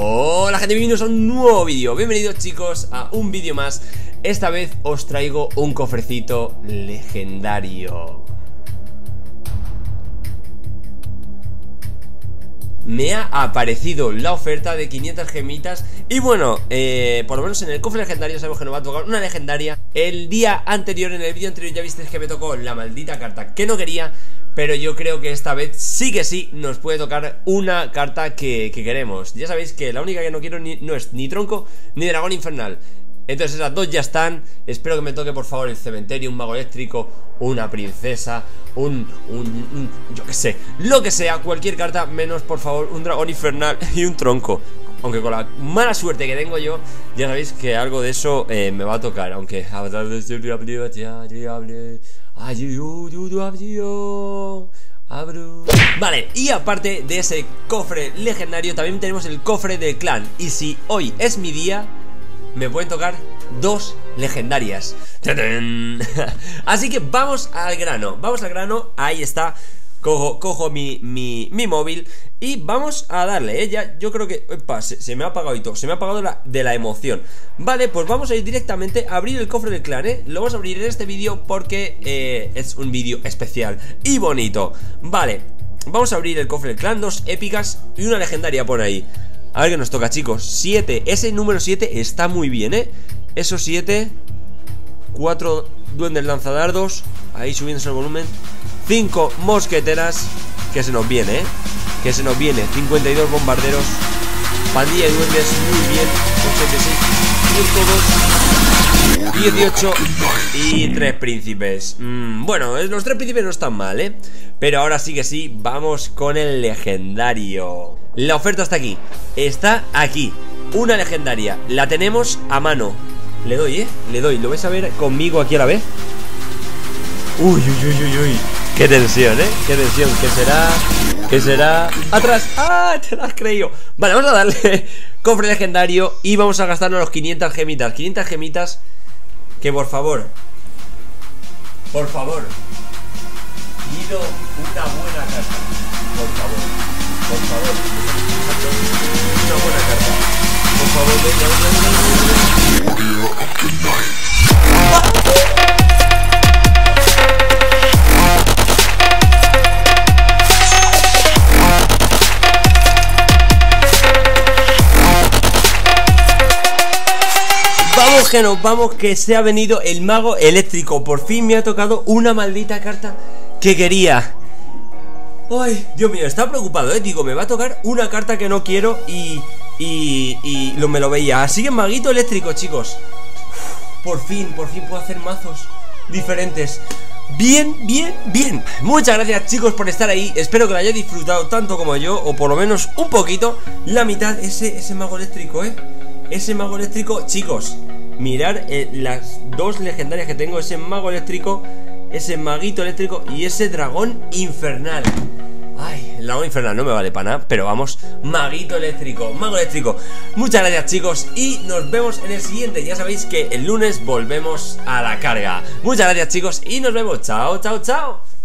Hola gente, bienvenidos a un nuevo vídeo. Bienvenidos chicos a un vídeo más. Esta vez os traigo un cofrecito legendario. Me ha aparecido la oferta de 500 gemitas Y bueno, eh, por lo menos en el cofre legendario sabemos que nos va a tocar una legendaria. El día anterior, en el vídeo anterior ya visteis que me tocó la maldita carta que no quería pero yo creo que esta vez sí que sí nos puede tocar una carta que, queremos. Ya sabéis que la única que no quiero no es ni tronco ni dragón infernal. Entonces esas dos ya están. Espero que me toque por favor el cementerio, un mago eléctrico Una princesa Un, un, yo qué sé. Lo que sea, cualquier carta Menos por favor un dragón infernal y un tronco aunque con la mala suerte que tengo yo, ya sabéis que algo de eso eh, me va a tocar. Aunque Vale, y aparte de ese cofre legendario, también tenemos el cofre del clan. Y si hoy es mi día, me pueden tocar dos legendarias. Así que vamos al grano, vamos al grano, ahí está. Cojo, cojo mi, mi, mi, móvil y vamos a darle, ¿eh? yo creo que... se, me ha apagado y todo, se me ha apagado la, de la emoción Vale, pues vamos a ir directamente a abrir el cofre del clan, ¿eh? Lo vamos a abrir en este vídeo porque eh, es un vídeo especial y bonito Vale, vamos a abrir el cofre del clan, dos épicas y una legendaria por ahí A ver qué nos toca, chicos 7, ese número 7 está muy bien, ¿eh? Esos 7 4 duendes lanzadardos Ahí subiéndose el volumen 5 mosqueteras Que se nos viene, ¿eh? Que se nos viene. 52 bombarderos. Pandilla de duendes, muy bien. 86 102 18 y 3 príncipes. Mm, Bueno, los 3 príncipes no están mal, ¿eh? Pero ahora sí que sí, vamos con el legendario. La oferta está aquí. Está aquí. Una legendaria, la tenemos a mano. Le doy, ¿eh? Le doy, lo vais a ver conmigo aquí a la vez Uy, uy, uy, uy, uy Qué tensión, ¿eh? Qué tensión. ¿Qué será? ¿Qué será? ¡Atrás! ¡Ah! Te lo has creído. Vale, vamos a darle cofre legendario y vamos a gastarnos los 500 gemitas. 500 gemitas que por favor, por favor, pido una buena carta. Por favor, por favor, una buena carta. Por favor, venga, venga, venga, venga. Vamos que nos vamos que se ha venido el mago eléctrico. Por fin me ha tocado una maldita carta que quería. Ay, Dios mío, está preocupado, eh Digo, me va a tocar una carta que no quiero y... Y... y lo, me lo veía. Así que maguito eléctrico, chicos. Por fin, por fin puedo hacer mazos diferentes. Bien, bien, bien. Muchas gracias chicos por estar ahí. Espero que lo hayáis disfrutado tanto como yo O por lo menos un poquito. La mitad, ese, ese mago eléctrico, eh. Ese mago eléctrico, chicos, mirar eh, las dos legendarias que tengo, ese mago eléctrico, ese maguito eléctrico y ese dragón infernal. Ay, el dragón infernal no me vale para nada, pero vamos, maguito eléctrico, mago eléctrico. Muchas gracias chicos y nos vemos en el siguiente. Ya sabéis que el lunes volvemos a la carga. Muchas gracias chicos y nos vemos. Chao, chao, chao.